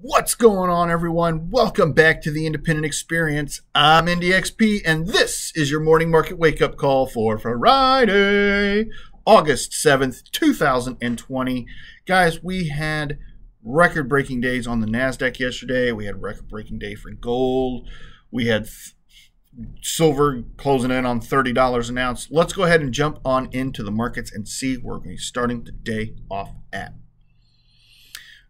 What's going on, everyone? Welcome back to the Independent Experience. I'm IndyXP, and this is your morning market wake up call for Friday, August 7th, 2020. Guys, we had record breaking days on the NASDAQ yesterday. We had record breaking day for gold. We had silver closing in on $30 an ounce. Let's go ahead and jump on into the markets and see where we're starting the day off at.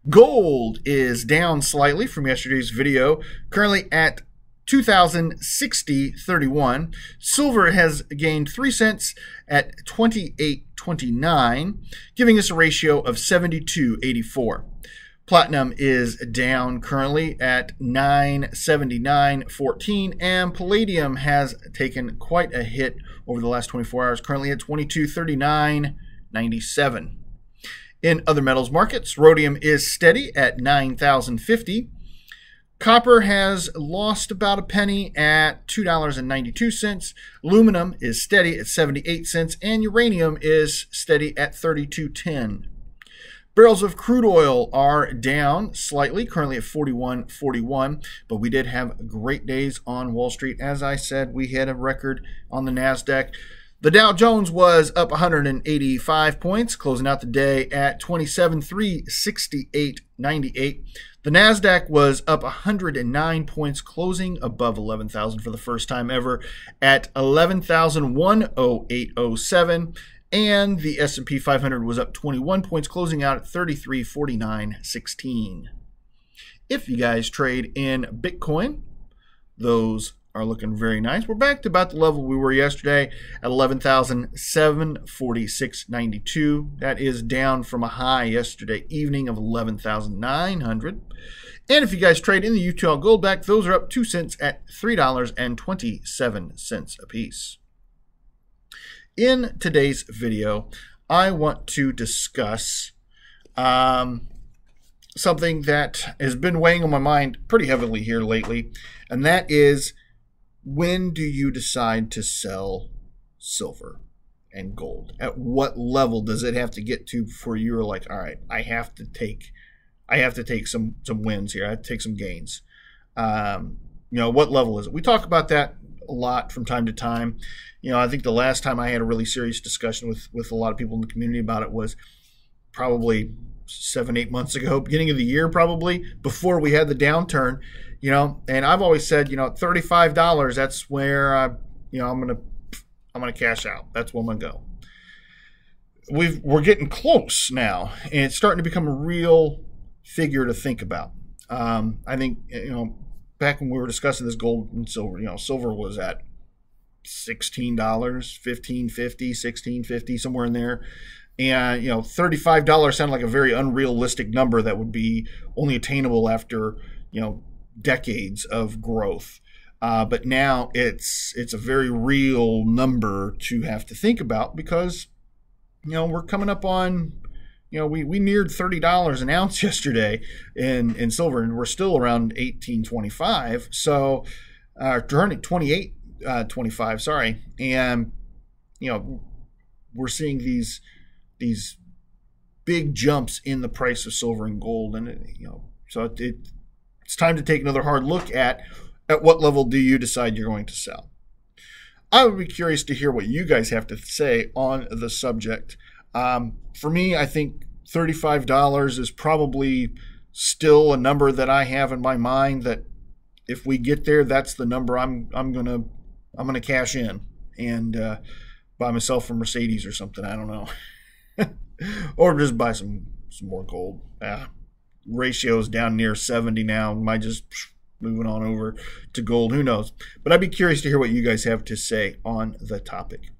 Gold is down slightly from yesterday's video, currently at 2060.31. Silver has gained 3 cents at 28.29, giving us a ratio of 72.84. Platinum is down currently at 979.14 and palladium has taken quite a hit over the last 24 hours, currently at 2239.97. In other metals markets, rhodium is steady at 9,050. Copper has lost about a penny at $2.92. Aluminum is steady at 78 cents and uranium is steady at 32.10. Barrels of crude oil are down slightly, currently at 41.41, but we did have great days on Wall Street. As I said, we hit a record on the Nasdaq. The Dow Jones was up 185 points, closing out the day at 27,368.98. The Nasdaq was up 109 points, closing above 11,000 for the first time ever at 11,108.07, and the S&P 500 was up 21 points, closing out at 3349.16. If you guys trade in Bitcoin, those are looking very nice. We're back to about the level we were yesterday at 11,746.92. That is down from a high yesterday evening of 11,900. And if you guys trade in the UTL Goldback, those are up 2 cents at $3.27 a piece. In today's video, I want to discuss um, something that has been weighing on my mind pretty heavily here lately, and that is when do you decide to sell silver and gold? At what level does it have to get to before you're like, all right, I have to take, I have to take some some wins here. I have to take some gains. Um, you know, what level is it? We talk about that a lot from time to time. You know, I think the last time I had a really serious discussion with with a lot of people in the community about it was probably seven, eight months ago, beginning of the year, probably before we had the downturn you know. And I've always said, you know, thirty five dollars. That's where I, you know, I'm gonna I'm gonna cash out. That's where I'm gonna go. We've we're getting close now, and it's starting to become a real figure to think about. Um, I think you know back when we were discussing this gold and silver, you know, silver was at sixteen dollars, fifteen fifty, sixteen fifty, somewhere in there. And you know, thirty-five dollars sounded like a very unrealistic number that would be only attainable after you know decades of growth. Uh, but now it's it's a very real number to have to think about because you know we're coming up on you know we, we neared thirty dollars an ounce yesterday in in silver and we're still around eighteen twenty five so uh, turning twenty eight uh, twenty five sorry and you know we're seeing these these big jumps in the price of silver and gold and you know so it, it it's time to take another hard look at at what level do you decide you're going to sell. I would be curious to hear what you guys have to say on the subject. Um, for me, I think $35 is probably still a number that I have in my mind that if we get there, that's the number I'm I'm gonna I'm gonna cash in and uh, buy myself a Mercedes or something. I don't know, or just buy some some more gold. Ah, ratios down near 70 now. Might just moving on over to gold. Who knows? But I'd be curious to hear what you guys have to say on the topic.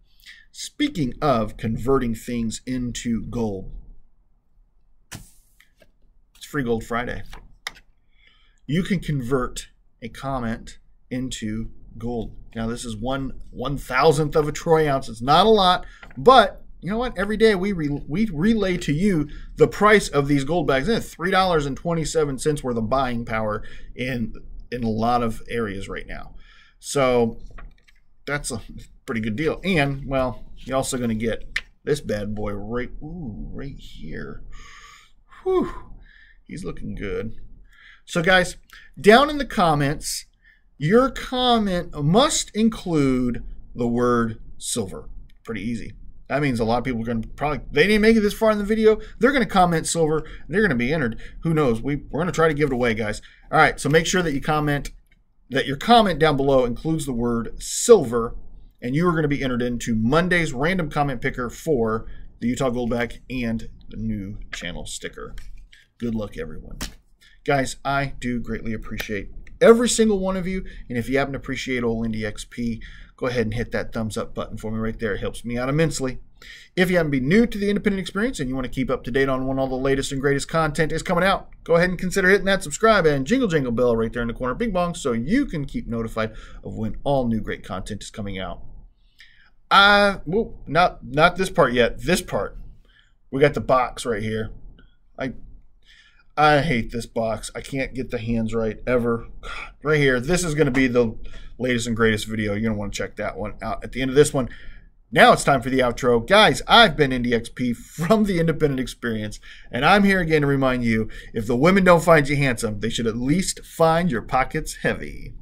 Speaking of converting things into gold, it's Free Gold Friday. You can convert a comment into gold. Now, this is one one thousandth of a troy ounce. It's not a lot, but you know what? Every day we re- we relay to you the price of these Goldbacks. And three dollars and twenty seven cents worth of buying power in in a lot of areas right now. So that's a pretty good deal. And well, you're also going to get this bad boy right ooh right here. Whew, he's looking good. So, guys, down in the comments, your comment must include the word silver. Pretty easy. That means a lot of people are going to probably, they didn't make it this far in the video. They're going to comment silver. They're going to be entered. Who knows? We, we're going to try to give it away, guys. All right. So make sure that you comment, that your comment down below includes the word silver, and you are going to be entered into Monday's random comment picker for the Utah Goldback and the new channel sticker. Good luck, everyone. Guys, I do greatly appreciate every single one of you. And if you happen to appreciate old Indy XP, go ahead and hit that thumbs up button for me right there. It helps me out immensely. If you happen to be new to the independent experience and you want to keep up to date on when all the latest and greatest content is coming out, go ahead and consider hitting that subscribe and jingle jingle bell right there in the corner, bing bong, so you can keep notified of when all new great content is coming out. Uh, well, not not this part yet. This part, we got the box right here. I I hate this box. I can't get the hands right ever. Right here. This is going to be the latest and greatest video. You're going to want to check that one out at the end of this one. Now it's time for the outro. Guys, I've been Indy XP from the Independent Experience, and I'm here again to remind you if the women don't find you handsome, they should at least find your pockets heavy.